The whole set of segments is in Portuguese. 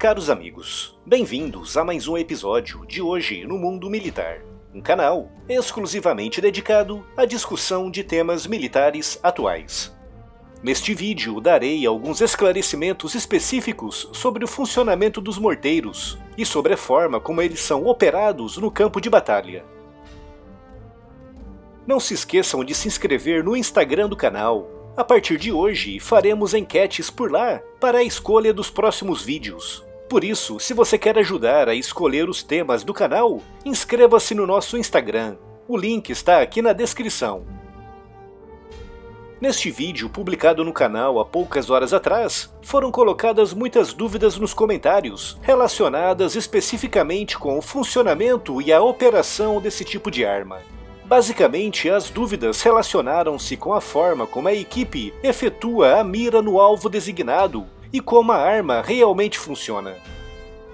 Caros amigos, bem-vindos a mais um episódio de Hoje no Mundo Militar, um canal exclusivamente dedicado à discussão de temas militares atuais. Neste vídeo darei alguns esclarecimentos específicos sobre o funcionamento dos morteiros e sobre a forma como eles são operados no campo de batalha. Não se esqueçam de se inscrever no Instagram do canal. A partir de hoje, faremos enquetes por lá para a escolha dos próximos vídeos. Por isso, se você quer ajudar a escolher os temas do canal, inscreva-se no nosso Instagram. O link está aqui na descrição. Neste vídeo, publicado no canal há poucas horas atrás, foram colocadas muitas dúvidas nos comentários, relacionadas especificamente com o funcionamento e a operação desse tipo de arma. Basicamente, as dúvidas relacionaram-se com a forma como a equipe efetua a mira no alvo designado e como a arma realmente funciona.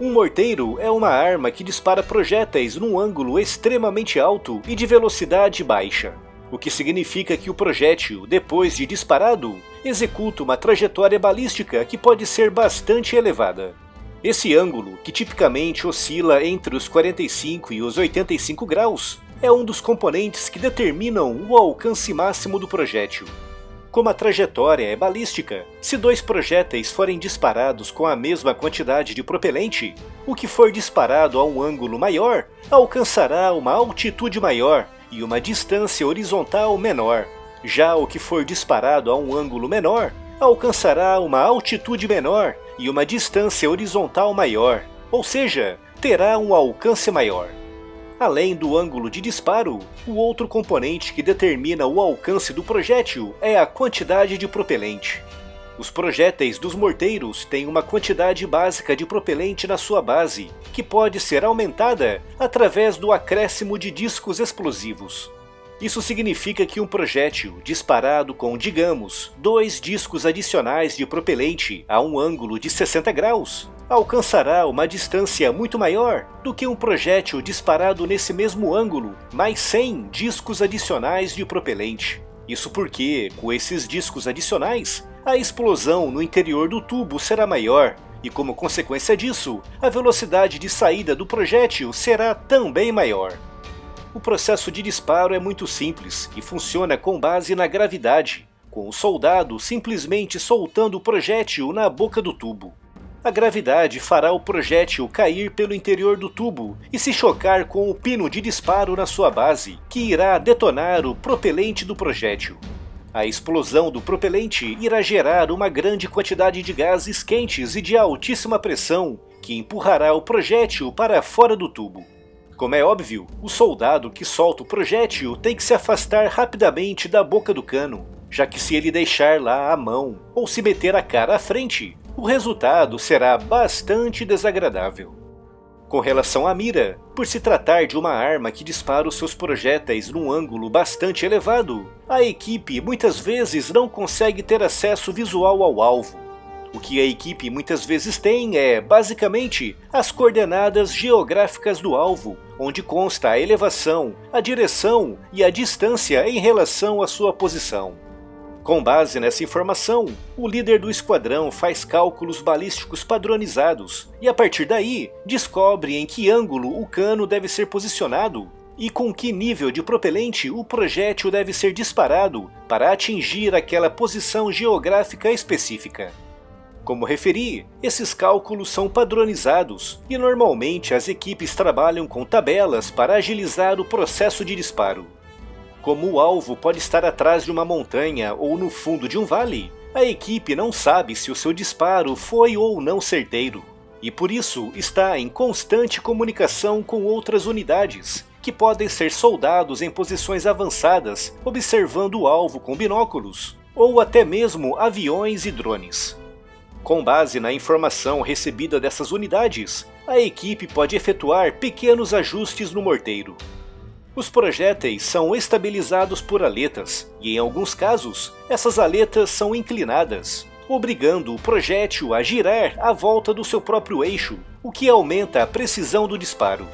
Um morteiro é uma arma que dispara projéteis num ângulo extremamente alto e de velocidade baixa, o que significa que o projétil, depois de disparado, executa uma trajetória balística que pode ser bastante elevada. Esse ângulo, que tipicamente oscila entre os 45 e os 85 graus, é um dos componentes que determinam o alcance máximo do projétil. Como a trajetória é balística, se dois projéteis forem disparados com a mesma quantidade de propelente, o que for disparado a um ângulo maior alcançará uma altitude maior e uma distância horizontal menor. Já o que for disparado a um ângulo menor alcançará uma altitude menor e uma distância horizontal maior, ou seja, terá um alcance maior. Além do ângulo de disparo, o outro componente que determina o alcance do projétil é a quantidade de propelente. Os projéteis dos morteiros têm uma quantidade básica de propelente na sua base, que pode ser aumentada através do acréscimo de discos explosivos. Isso significa que um projétil disparado com, digamos, dois discos adicionais de propelente a um ângulo de 60 graus alcançará uma distância muito maior do que um projétil disparado nesse mesmo ângulo, mais 100 discos adicionais de propelente. Isso porque, com esses discos adicionais, a explosão no interior do tubo será maior, e como consequência disso, a velocidade de saída do projétil será também maior. O processo de disparo é muito simples e funciona com base na gravidade, com o soldado simplesmente soltando o projétil na boca do tubo. A gravidade fará o projétil cair pelo interior do tubo e se chocar com o pino de disparo na sua base, que irá detonar o propelente do projétil. A explosão do propelente irá gerar uma grande quantidade de gases quentes e de altíssima pressão, que empurrará o projétil para fora do tubo. Como é óbvio, o soldado que solta o projétil tem que se afastar rapidamente da boca do cano, já que se ele deixar lá a mão ou se meter a cara à frente, o resultado será bastante desagradável. Com relação à mira, por se tratar de uma arma que dispara os seus projéteis num ângulo bastante elevado, a equipe muitas vezes não consegue ter acesso visual ao alvo. O que a equipe muitas vezes tem é, basicamente, as coordenadas geográficas do alvo, onde consta a elevação, a direção e a distância em relação à sua posição. Com base nessa informação, o líder do esquadrão faz cálculos balísticos padronizados e, a partir daí, descobre em que ângulo o cano deve ser posicionado e com que nível de propelente o projétil deve ser disparado para atingir aquela posição geográfica específica. Como referi, esses cálculos são padronizados e normalmente as equipes trabalham com tabelas para agilizar o processo de disparo. Como o alvo pode estar atrás de uma montanha ou no fundo de um vale, a equipe não sabe se o seu disparo foi ou não certeiro, e por isso está em constante comunicação com outras unidades, que podem ser soldados em posições avançadas observando o alvo com binóculos, ou até mesmo aviões e drones. Com base na informação recebida dessas unidades, a equipe pode efetuar pequenos ajustes no morteiro, os projéteis são estabilizados por aletas, e em alguns casos, essas aletas são inclinadas, obrigando o projétil a girar à volta do seu próprio eixo, o que aumenta a precisão do disparo.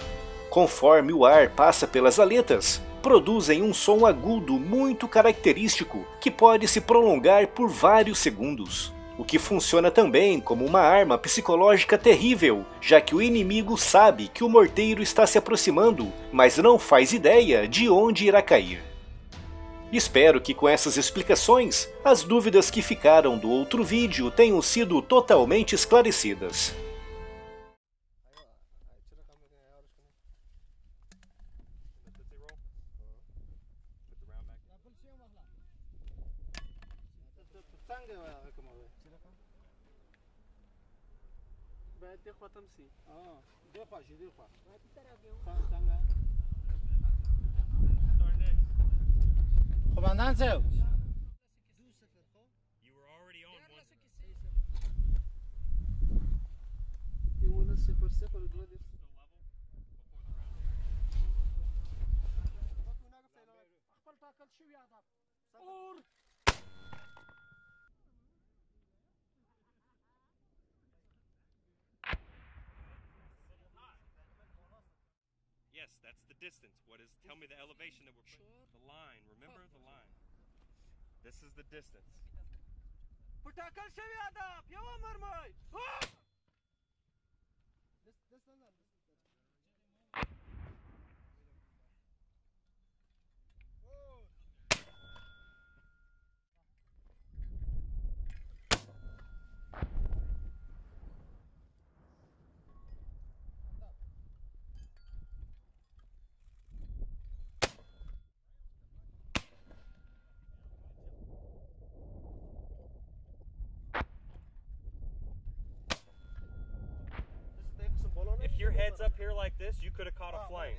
Conforme o ar passa pelas aletas, produzem um som agudo muito característico que pode se prolongar por vários segundos. O que funciona também como uma arma psicológica terrível, já que o inimigo sabe que o morteiro está se aproximando, mas não faz ideia de onde irá cair. Espero que com essas explicações, as dúvidas que ficaram do outro vídeo tenham sido totalmente esclarecidas. څنګه کومه چې دا باید دی ختم سي اه دی خوا شي دی خوا څنګه قومندان صاحب You were already on one. You want to sip or sip or do this? خپل ټاکل شوی هدف اور! Yes, that's the distance. What is? Tell me the elevation that we're. put- The line. Remember the line. This is the distance. If your heads up here like this, you could have caught a flame.